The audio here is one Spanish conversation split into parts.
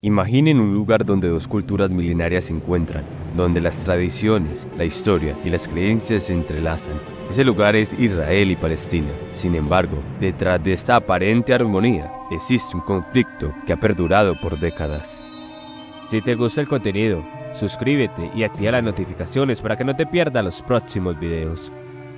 Imaginen un lugar donde dos culturas milenarias se encuentran, donde las tradiciones, la historia y las creencias se entrelazan. Ese lugar es Israel y Palestina. Sin embargo, detrás de esta aparente armonía existe un conflicto que ha perdurado por décadas. Si te gusta el contenido, suscríbete y activa las notificaciones para que no te pierdas los próximos videos.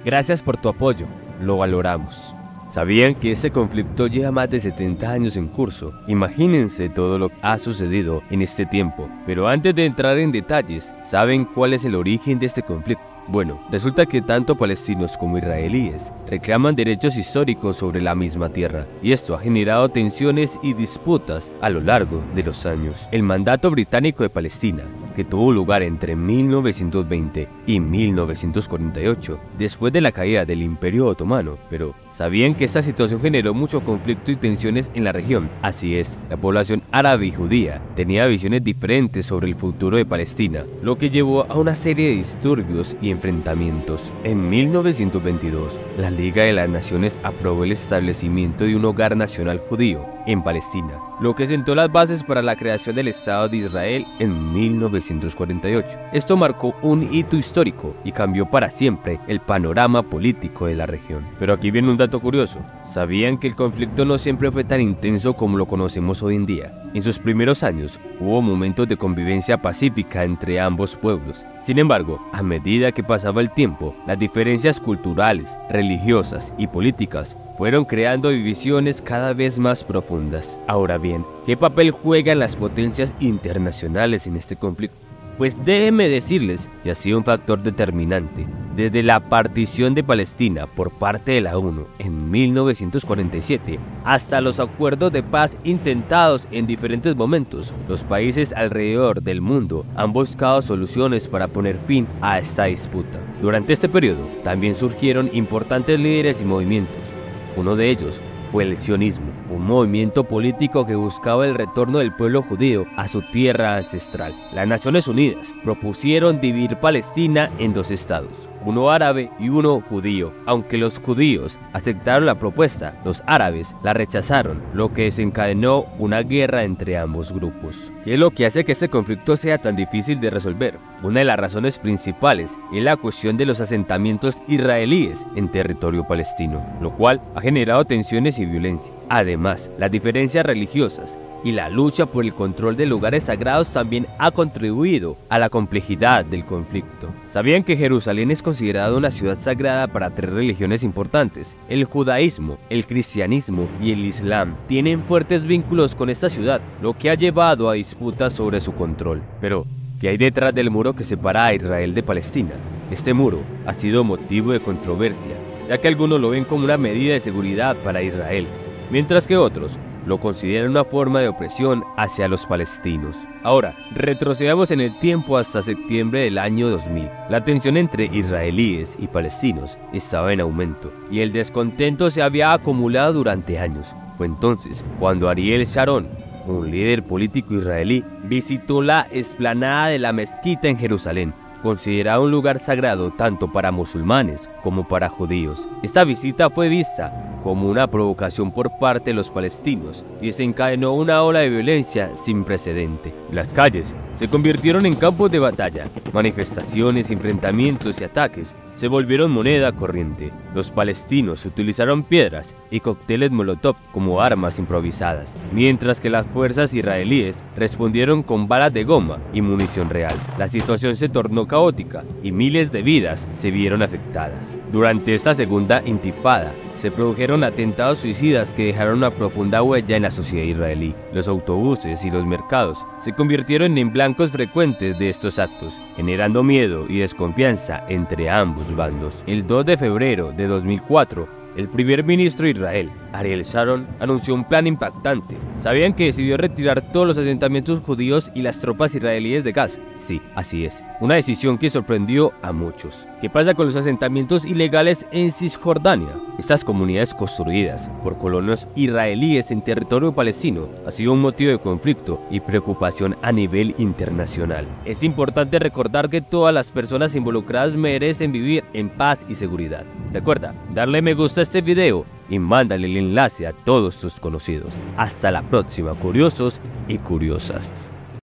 Gracias por tu apoyo, lo valoramos. ¿Sabían que este conflicto lleva más de 70 años en curso? Imagínense todo lo que ha sucedido en este tiempo. Pero antes de entrar en detalles, ¿saben cuál es el origen de este conflicto? Bueno, resulta que tanto palestinos como israelíes reclaman derechos históricos sobre la misma tierra, y esto ha generado tensiones y disputas a lo largo de los años. El mandato británico de Palestina tuvo lugar entre 1920 y 1948, después de la caída del Imperio Otomano, pero sabían que esta situación generó mucho conflicto y tensiones en la región. Así es, la población árabe y judía tenía visiones diferentes sobre el futuro de Palestina, lo que llevó a una serie de disturbios y enfrentamientos. En 1922, la Liga de las Naciones aprobó el establecimiento de un hogar nacional judío en Palestina, lo que sentó las bases para la creación del Estado de Israel en 1948. Esto marcó un hito histórico y cambió para siempre el panorama político de la región. Pero aquí viene un dato curioso. ¿Sabían que el conflicto no siempre fue tan intenso como lo conocemos hoy en día? En sus primeros años hubo momentos de convivencia pacífica entre ambos pueblos. Sin embargo, a medida que pasaba el tiempo, las diferencias culturales, religiosas y políticas fueron creando divisiones cada vez más profundas. Ahora bien, ¿qué papel juegan las potencias internacionales en este conflicto? Pues déjenme decirles que ha sido un factor determinante. Desde la partición de Palestina por parte de la ONU en 1947 hasta los acuerdos de paz intentados en diferentes momentos, los países alrededor del mundo han buscado soluciones para poner fin a esta disputa. Durante este periodo también surgieron importantes líderes y movimientos. Uno de ellos fue el sionismo, un movimiento político que buscaba el retorno del pueblo judío a su tierra ancestral. Las Naciones Unidas propusieron dividir Palestina en dos estados, uno árabe y uno judío. Aunque los judíos aceptaron la propuesta, los árabes la rechazaron, lo que desencadenó una guerra entre ambos grupos. ¿Qué es lo que hace que este conflicto sea tan difícil de resolver? Una de las razones principales es la cuestión de los asentamientos israelíes en territorio palestino, lo cual ha generado tensiones y violencia. Además, las diferencias religiosas y la lucha por el control de lugares sagrados también ha contribuido a la complejidad del conflicto. ¿Sabían que Jerusalén es considerada una ciudad sagrada para tres religiones importantes? El judaísmo, el cristianismo y el islam tienen fuertes vínculos con esta ciudad, lo que ha llevado a disputas sobre su control. Pero, ¿qué hay detrás del muro que separa a Israel de Palestina? Este muro ha sido motivo de controversia, ya que algunos lo ven como una medida de seguridad para Israel, mientras que otros lo consideran una forma de opresión hacia los palestinos. Ahora, retrocedamos en el tiempo hasta septiembre del año 2000. La tensión entre israelíes y palestinos estaba en aumento y el descontento se había acumulado durante años. Fue entonces cuando Ariel Sharon, un líder político israelí, visitó la explanada de la mezquita en Jerusalén considerado un lugar sagrado tanto para musulmanes como para judíos. Esta visita fue vista como una provocación por parte de los palestinos y desencadenó una ola de violencia sin precedente. Las calles se convirtieron en campos de batalla, manifestaciones, enfrentamientos y ataques se volvieron moneda corriente. Los palestinos utilizaron piedras y cócteles molotov como armas improvisadas, mientras que las fuerzas israelíes respondieron con balas de goma y munición real. La situación se tornó caótica y miles de vidas se vieron afectadas. Durante esta segunda intifada, se produjeron atentados suicidas que dejaron una profunda huella en la sociedad israelí. Los autobuses y los mercados se convirtieron en blancos frecuentes de estos actos, generando miedo y desconfianza entre ambos bandos. El 2 de febrero de 2004, el primer ministro de Israel, Ariel Sharon, anunció un plan impactante. ¿Sabían que decidió retirar todos los asentamientos judíos y las tropas israelíes de Gaza? Sí, así es. Una decisión que sorprendió a muchos. ¿Qué pasa con los asentamientos ilegales en Cisjordania? Estas comunidades construidas por colonos israelíes en territorio palestino ha sido un motivo de conflicto y preocupación a nivel internacional. Es importante recordar que todas las personas involucradas merecen vivir en paz y seguridad. Recuerda darle me gusta a este video y mándale el enlace a todos tus conocidos. Hasta la próxima, curiosos y curiosas.